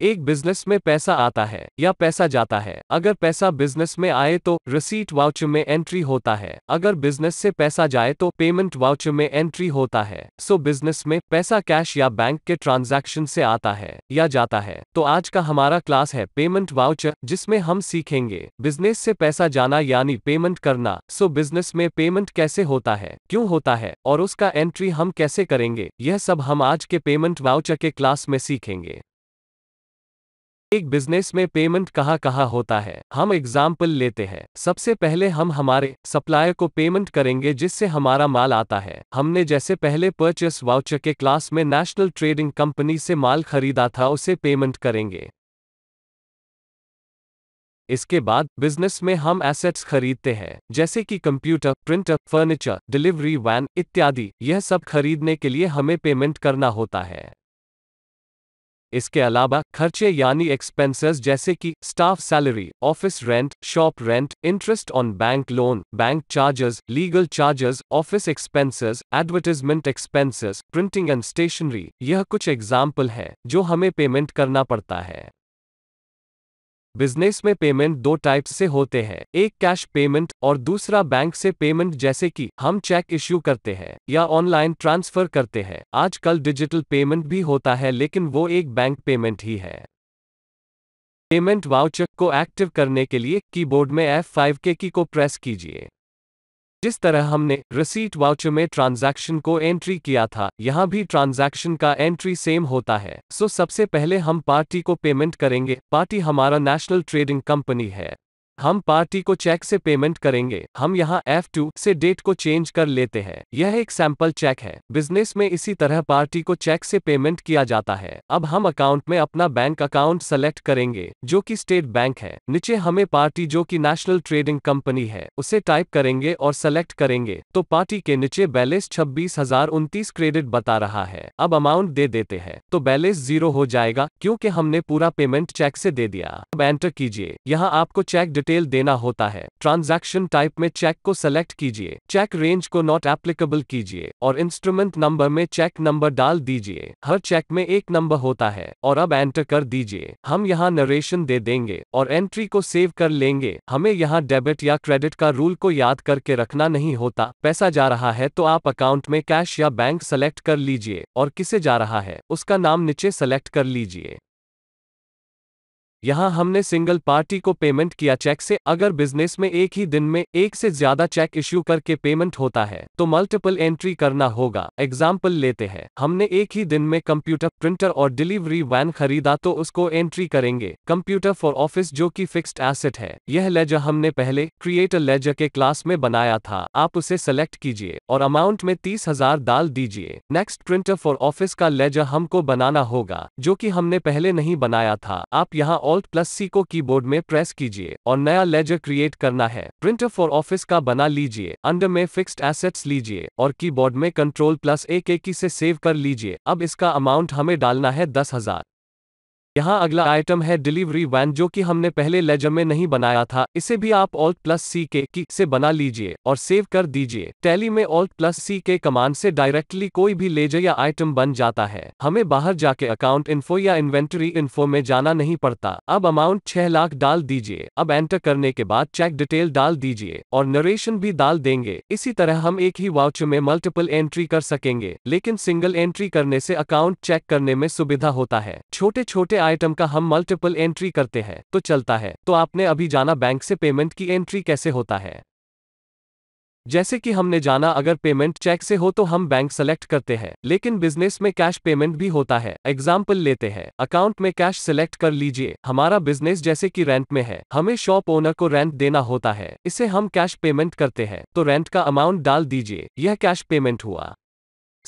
एक बिज़नेस में पैसा आता है या पैसा जाता है। अगर पैसा बिज़नेस में आए तो रिसीट वाउचर में एंट्री होता है। अगर बिज़नेस से पैसा जाए तो पेमेंट वाउचर में एंट्री होता है। सो बिज़नेस में पैसा कैश या बैंक के ट्रांजैक्शन से आता है या जाता है। तो आज का हमारा क्लास है पेमेंट वाउचर जिसमें हम सीखेंगे बिज़नेस से पैसा जाना यानी पेमेंट करना। सो बिज़नेस में पेमेंट कैसे होता है, क्यों होता है और उसका एंट्री हम कैसे करेंगे, यह सब हम आज के पेमेंट वाउचर के क्लास में सीखेंगे। एक बिज़नेस में पेमेंट कहाँ कहाँ होता है? हम एग्ज़ाम्पल लेते हैं। सबसे पहले हम हमारे सप्लायर को पेमेंट करेंगे जिससे हमारा माल आता है। हमने जैसे पहले परचेस वाउचर के क्लास में नेशनल ट्रेडिंग कंपनी से माल खरीदा था, उसे पेमेंट करेंगे। इसके बाद बिज़नेस में हम एसेट्स खरीदते हैं। जैसे कि computer printer furniture delivery van इत्यादि। यह सब खरीदने के लिए हमें पेमेंट करना होता है। इसके अलावा खर्चे यानी एक्सपेंसेस जैसे कि staff salary office rent shop rent interest on bank loan bank charges legal charges office expenses advertisement expenses printing and stationery यह कुछ एग्ज़ाम्पल है जो हमें पेमेंट करना पड़ता है। बिज़नेस में पेमेंट दो टाइप्स से होते हैं, एक कैश पेमेंट और दूसरा बैंक से पेमेंट जैसे कि हम चेक इश्यू करते हैं या ऑनलाइन ट्रांसफ़र करते हैं। आजकल डिजिटल पेमेंट भी होता है, लेकिन वो एक बैंक पेमेंट ही है। पेमेंट वाउचर को एक्टिव करने के लिए कीबोर्ड में F5 के की को प्रेस कीजिए। जिस तरह हमने रिसीट वाउचर में ट्रांजैक्शन को एंट्री किया था, यहाँ भी ट्रांजैक्शन का एंट्री सेम होता है। सो सबसे पहले हम पार्टी को पेमेंट करेंगे। पार्टी हमारा नेशनल ट्रेडिंग कंपनी है। हम पार्टी को चेक से पेमेंट करेंगे। हम यहाँ F2 से डेट को चेंज कर लेते हैं। यह एक सैंपल चेक है। बिज़नेस में इसी तरह पार्टी को चेक से पेमेंट किया जाता है। अब हम अकाउंट में अपना बैंक अकाउंट सेलेक्ट करेंगे, जो कि स्टेट बैंक है। नीचे हमें पार्टी जो कि नेशनल ट्रेडिंग कंपनी है, उसे टाइप करेंगे और सेलेक्ट करेंगे। तो पार्टी के नीचे बैलेंस छब्बीस हज़ार उनतीस क्रेडिट बता रहा है। अब अमाउंट दे देते हैं। तो बैलेंस ज़ीरो हो जाएगा, क्योंकि हमने पूरा पेमेंट चेक से दे दिया। अब एंटर कीजिए। यहाँ आपको चेक डिटेल देना होता है। ट्रांजैक्शन टाइप में चेक को सेलेक्ट कीजिए। चेक रेंज को नॉट एप्लीकेबल कीजिए और इंस्ट्रूमेंट नंबर में चेक नंबर डाल दीजिए। हर चेक में एक नंबर होता है और अब एंटर कर दीजिए। हम यहाँ नरेशन दे देंगे और एंट्री को सेव कर लेंगे। हमें यहाँ डेबिट या क्रेडिट का रूल को याद करके रखना नहीं होता। पैसा जा रहा है तो आप अकाउंट में कैश या बैंक सेलेक्ट कर लीजिए और किसे जा रहा है उसका नाम नीचे सेलेक्ट कर लीजिए। यहाँ हमने सिंगल पार्टी को पेमेंट किया चेक से, अगर बिज़नेस में एक ही दिन में एक से ज़्यादा चेक इश्यू करके पेमेंट होता है तो मल्टीपल एंट्री करना होगा। एग्ज़ाम्पल लेते हैं, हमने एक ही दिन में कंप्यूटर, प्रिंटर और डिलीवरी वैन खरीदा तो उसको एंट्री करेंगे। कंप्यूटर फॉर ऑफ़िस जो कि फिक्स्ड एसेट है, यह लेजर हमने पहले क्रिएटर लेजर के क्लास में बनाया था, आप उसे सेलेक्ट कीजिए और अमाउंट में तीस हज़ार डाल दीजिए। नेक्स्ट प्रिंटर फॉर ऑफ़िस का लेजर हमको बनाना होगा, जो की हमने पहले नहीं बनाया था, आप यहाँ ऑल्ट प्लस सी को कीबोर्ड में प्रेस कीजिए और नया लेजर क्रिएट करना है। प्रिंटर फॉर ऑफ़िस का बना लीजिए अंडर में फिक्स्ड एसेट्स लीजिए और कीबोर्ड में कंट्रोल प्लस एक एक से सेव कर लीजिए। अब इसका अमाउंट हमें डालना है दस हज़ार। यहाँ अगला आइटम है डिलीवरी वैन जो कि हमने पहले लेजर में नहीं बनाया था। इसे भी आप ऑल्ट प्लस सी के की से बना लीजिए और सेव कर दीजिए। टैली में ऑल्ट प्लस सी के कमांड से डायरेक्टली कोई भी लेजर या आइटम बन जाता है। हमें बाहर जाके अकाउंट इन्फो या इन्वेंटरी इन्फो में जाना नहीं पड़ता। अब अमाउंट छह लाख डाल दीजिए। अब एंटर करने के बाद चेक डिटेल डाल दीजिए और नरेशन भी डाल देंगे। इसी तरह हम एक ही वाउचर में मल्टीपल एंट्री कर सकेंगे। लेकिन सिंगल एंट्री करने से अकाउंट चेक करने में सुविधा होता है। छोटे छोटे आइटम का हम मल्टीपल एंट्री करते हैं तो चलता है। तो आपने अभी जाना बैंक से पेमेंट की एंट्री कैसे होता है? जैसे कि हमने जाना अगर पेमेंट चेक से हो तो हम बैंक सेलेक्ट करते हैं, लेकिन बिज़नेस में कैश पेमेंट भी होता है। एग्ज़ाम्पल लेते हैं अकाउंट में कैश सेलेक्ट कर लीजिए। हमारा बिज़नेस जैसे कि रेंट में है, हमें शॉप ओनर को रेंट देना होता है। इसे हम कैश पेमेंट करते हैं तो रेंट का अमाउंट डाल दीजिए। यह कैश पेमेंट हुआ।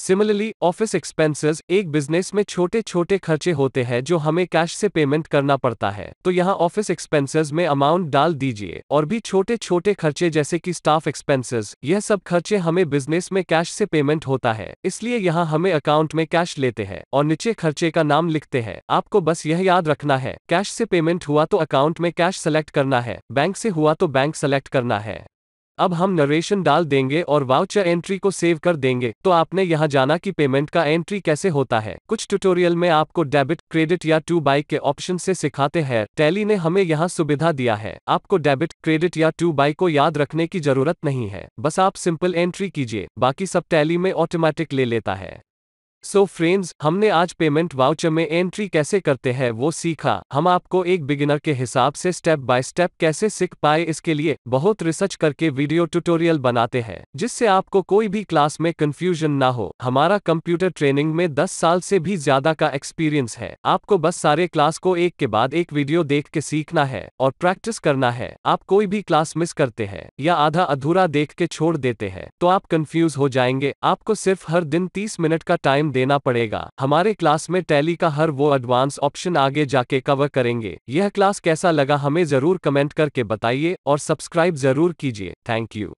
सिमिलरली ऑफ़िस एक्सपेंसेस एक बिज़नेस में छोटे छोटे खर्चे होते हैं जो हमें कैश से पेमेंट करना पड़ता है। तो यहाँ ऑफ़िस एक्सपेंसेस में अमाउंट डाल दीजिए और भी छोटे छोटे खर्चे जैसे कि स्टाफ एक्सपेंसेस यह सब खर्चे हमें बिज़नेस में कैश से पेमेंट होता है। इसलिए यहाँ हमें अकाउंट में कैश लेते हैं और नीचे खर्चे का नाम लिखते हैं। आपको बस यह याद रखना है कैश से पेमेंट हुआ तो अकाउंट में कैश सेलेक्ट करना है बैंक से हुआ तो बैंक सेलेक्ट करना है। अब हम नरेशन डाल देंगे और वाउचर एंट्री को सेव कर देंगे। तो आपने यहाँ जाना कि पेमेंट का एंट्री कैसे होता है। कुछ ट्यूटोरियल में आपको डेबिट क्रेडिट या टू बाइक के ऑप्शन से सिखाते हैं। टैली ने हमें यहाँ सुविधा दिया है। आपको डेबिट क्रेडिट या टू बाइक को याद रखने की ज़रूरत नहीं है। बस आप सिंपल एंट्री कीजिए। बाकी सब टैली में ऑटोमेटिक ले लेता है। सो so फ्रेंड्स हमने आज पेमेंट वाउचर में एंट्री कैसे करते हैं वो सीखा। हम आपको एक बिगिनर के हिसाब से स्टेप बाय स्टेप कैसे सीख पाए इसके लिए बहुत रिसर्च करके वीडियो ट्यूटोरियल बनाते हैं, जिससे आपको कोई भी क्लास में कंफ्यूजन ना हो। हमारा कंप्यूटर ट्रेनिंग में 10 साल से भी ज़्यादा का एक्सपीरियंस है। आपको बस सारे क्लास को एक के बाद एक वीडियो देख के सीखना है और प्रैक्टिस करना है। आप कोई भी क्लास मिस करते हैं या आधा अधूरा देख के छोड़ देते हैं तो आप कंफ्यूज हो जाएँगे। आपको सिर्फ़ हर दिन तीस मिनट का टाइम देना पड़ेगा। हमारे क्लास में टैली का हर वो एडवांस ऑप्शन आगे जाके कवर करेंगे। यह क्लास कैसा लगा हमें ज़रूर कमेंट करके बताइए और सब्सक्राइब ज़रूर कीजिए। Thank you